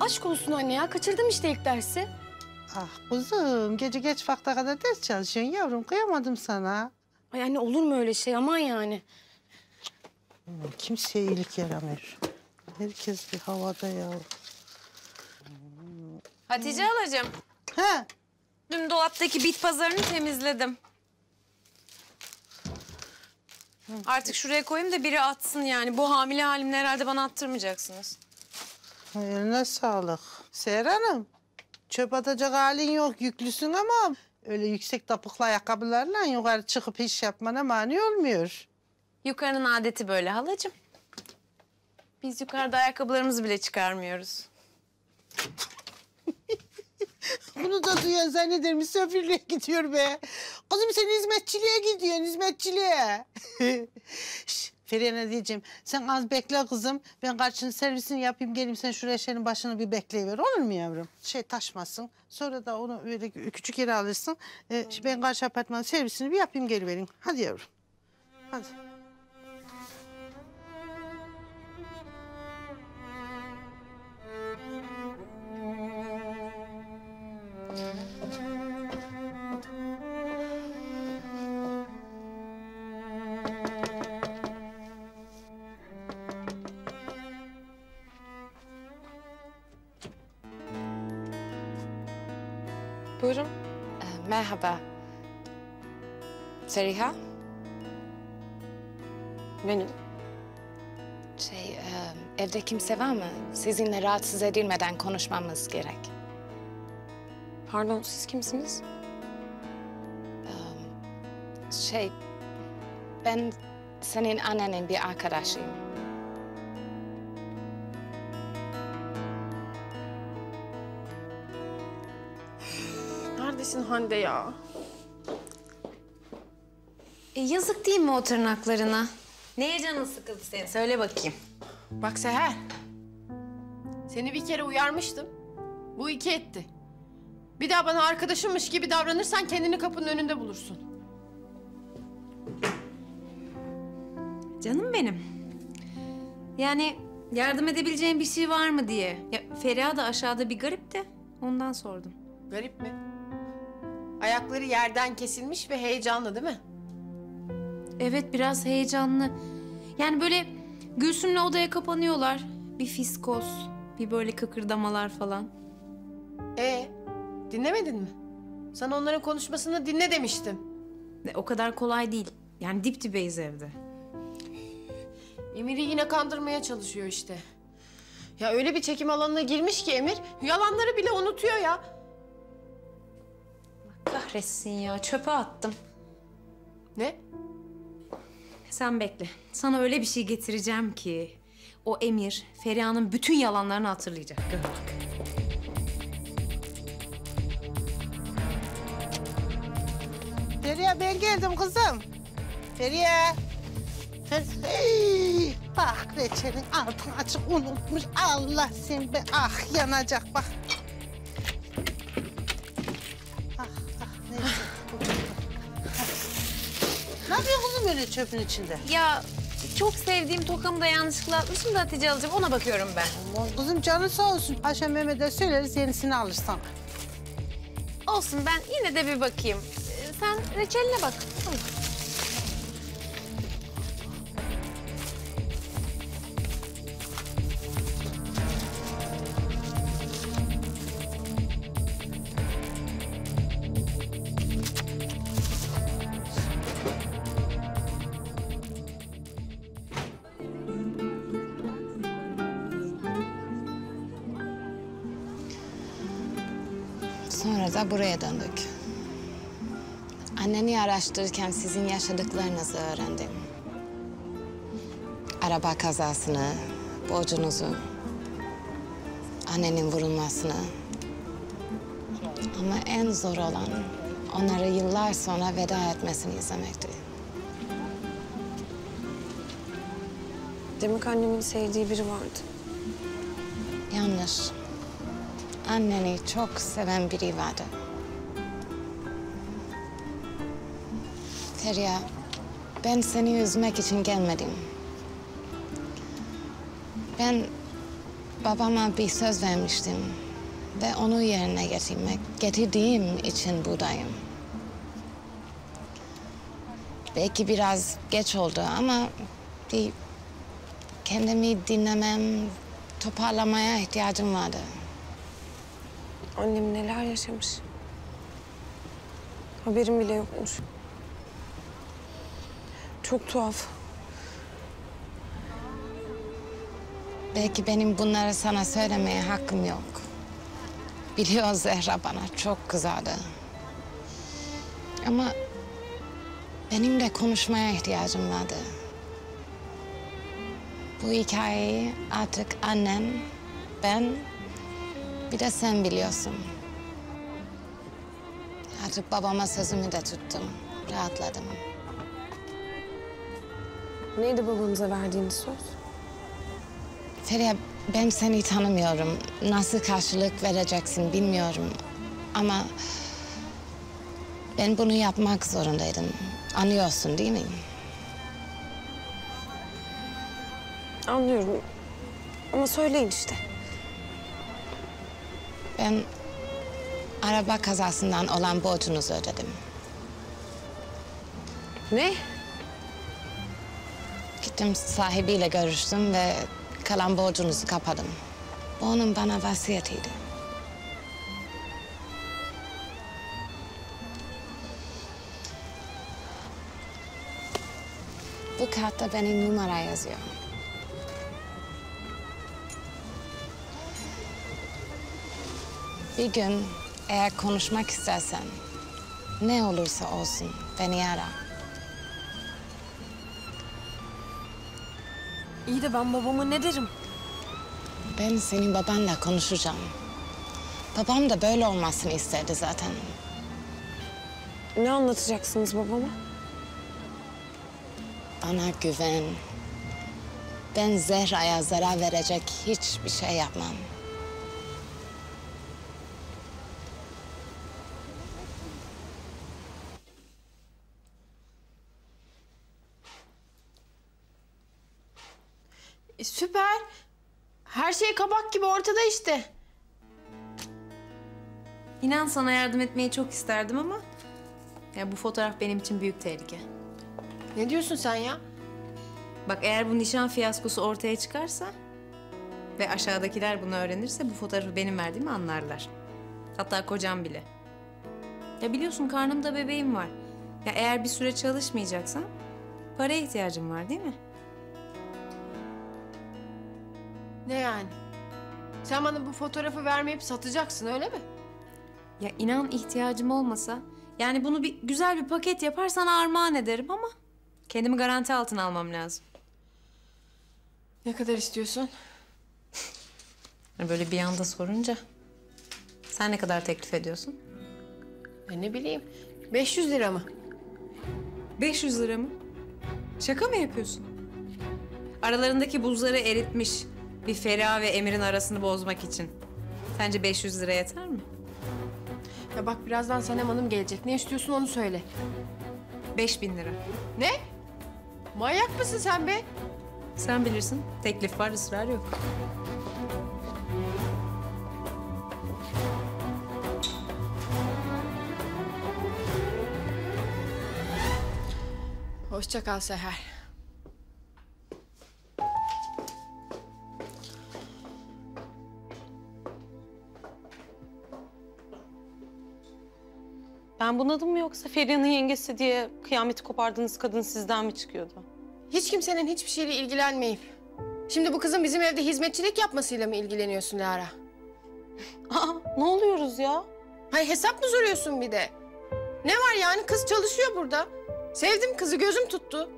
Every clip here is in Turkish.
aşk olsun anne ya. Kaçırdım işte ilk dersi. Ah kuzum gece geç vakte kadar ders çalışıyorsun yavrum kıyamadım sana. Ay anne olur mu öyle şey? Aman yani. Kimseye iyilik yaramıyor. Herkes bir havada ya. Hatice halacığım, Ha dün dolaptaki bit pazarını temizledim. Artık şuraya koyayım da biri atsın yani. Bu hamile halimle herhalde bana attırmayacaksınız. Eline sağlık. Seher Hanım çöp atacak halin yok yüklüsün ama öyle yüksek topuklu ayakkabılarla yukarı çıkıp iş yapmana mani olmuyor. Yukarının adeti böyle halacığım. Biz yukarıda ayakkabılarımızı bile çıkarmıyoruz. Bunu da duyan zanneder misafirliğe gidiyor be. Kızım sen hizmetçiliğe gidiyorsun, hizmetçiliğe. Şş, Feriye ne diyeceğim? Sen az bekle kızım. Ben karşının servisini yapayım geleyim. Sen şuraya şeyin başını bir bekleyiver. Olur mu yavrum? Şey taşmasın. Sonra da onu öyle küçük yere alırsın. Ee, ben karşı apartmanın servisini bir yapayım gelivereyim. Hadi yavrum. Hadi. Buyurun. Ee, Merhaba. Feriha, Benim. şey, e, evde kimse var mı? Sizinle rahatsız edilmeden konuşmamız gerek. Pardon siz kimsiniz? Şey, ben senin annenin bir arkadaşıyım. Neredesin Hande ya? E, yazık değil mi o tırnaklarına? Neye canın sıkıldı senin? Söyle bakayım. Bak Seher. Seni bir kere uyarmıştım. Bu iki etti. Bir daha bana arkadaşımmış gibi davranırsan kendini kapının önünde bulursun. Canım benim. Yani yardım edebileceğin bir şey var mı diye. Ya Feriha da aşağıda bir garip de ondan sordum. Garip mi? Ayakları yerden kesilmiş ve heyecanlı değil mi? Evet biraz heyecanlı. Yani böyle Gülsüm'le odaya kapanıyorlar. Bir fiskos, bir böyle kıkırdamalar falan. Ee, dinlemedin mi? Sana onların konuşmasını dinle demiştim. E, O kadar kolay değil. Yani dip dibeyiz evde. Emir'i yine kandırmaya çalışıyor işte. Ya öyle bir çekim alanına girmiş ki Emir, yalanları bile unutuyor ya. Kahretsin ya çöpe attım. Ne? Sen bekle. Sana öyle bir şey getireceğim ki... ...o Emir, Feriha'nın bütün yalanlarını hatırlayacak. Gör bak. Feriye ben geldim kızım. Feriye. Fer bak reçelin altını açık unutmuş. Allah sen be. Ah yanacak bak. Ah ah neyse. ne yapıyorsun kızım öyle çöpün içinde? Ya çok sevdiğim tokamı da yanlışlıkla atmışım da Hatice alacağım. Ona bakıyorum ben. Aman kızım canı sağ olsun. Paşa Mehmet'e söyleriz yenisini alırsan. Olsun ben yine de bir bakayım. Sen reçeline bak. Sonra da buraya döndük. Anneni araştırırken sizin yaşadıklarınızı öğrendim. Araba kazasını, borcunuzu, annenin vurulmasını. Ama en zor olan onları yıllar sonra veda etmesini izlemekti. Demek annemin sevdiği biri vardı. Yanlış. Anneni çok seven biri vardı. Feriha, ben seni üzmek için gelmedim. Ben babama bir söz vermiştim. Ve onu yerine getirmek, getirdiğim için buradayım. Belki biraz geç oldu ama bir kendimi dinlemem, toparlamaya ihtiyacım vardı. Annem neler yaşamış. Haberim bile yokmuş. Çok tuhaf. Belki benim bunları sana söylemeye hakkım yok. Biliyor Zehra bana çok kızardı. Ama benim de konuşmaya ihtiyacım vardı. Bu hikayeyi artık annem, ben, bir de sen biliyorsun. Artık babama sözümü de tuttum. Rahatladım. Neydi babanıza verdiğiniz söz? Feriha ben seni tanımıyorum. Nasıl karşılık vereceksin bilmiyorum. Ama ben bunu yapmak zorundaydım. Anlıyorsun değil mi? Anlıyorum. Ama söyleyin işte. Ben araba kazasından olan borcunuzu ödedim. Ne? Gittim sahibiyle görüştüm ve kalan borcunuzu kapadım. Bu onun bana vasiyetiydi. Bu kağıtta benim numara yazıyor. Bir gün eğer konuşmak istersen ne olursa olsun beni ara. İyi de ben babama ne derim? Ben senin babanla konuşacağım. Babam da böyle olmasını isterdi zaten. Ne anlatacaksınız babama? Bana güven. Ben Zehra'ya zarar verecek hiçbir şey yapmam. E, süper. Her şey kabak gibi ortada işte. İnan sana yardım etmeyi çok isterdim ama... Ya bu fotoğraf benim için büyük tehlike. Ne diyorsun sen ya? Bak eğer bu nişan fiyaskosu ortaya çıkarsa... ...ve aşağıdakiler bunu öğrenirse bu fotoğrafı benim verdiğimi anlarlar. Hatta kocam bile. Ya biliyorsun karnımda bebeğim var. Ya eğer bir süre çalışmayacaksam... ...paraya ihtiyacım var değil mi? Ne yani? Sen bana bu fotoğrafı vermeyip satacaksın öyle mi? Ya inan ihtiyacım olmasa... ...yani bunu bir güzel bir paket yapar sana armağan ederim ama... ...kendimi garanti altına almam lazım. Ne kadar istiyorsun? Böyle bir anda sorunca... ...sen ne kadar teklif ediyorsun? Ben ne bileyim. 500 lira mı? 500 lira mı? Şaka mı yapıyorsun? Aralarındaki buzları eritmiş bir Feriha ve Emir'in arasını bozmak için. Sence 500 lira yeter mi? Ya bak birazdan Sanem Hanım gelecek. Ne istiyorsun onu söyle. 5000 lira. Ne? Manyak mısın sen be? Sen bilirsin. Teklif var, ısrar yok. Hoşça kal Seher. Ben bunadım mı yoksa Feriha'nın yengesi diye kıyameti kopardığınız kadın sizden mi çıkıyordu? Hiç kimsenin hiçbir şeyle ilgilenmeyip... Şimdi bu kızın bizim evde hizmetçilik yapmasıyla mı ilgileniyorsun Lara? Aa ne oluyoruz ya? Hay hesap mı soruyorsun bir de? Ne var yani kız çalışıyor burada. Sevdim kızı gözüm tuttu.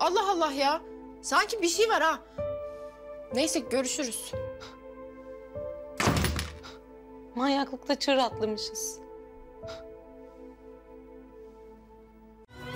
Allah Allah ya. Sanki bir şey var ha. Neyse görüşürüz. Manyaklıkta çığır atlamışız.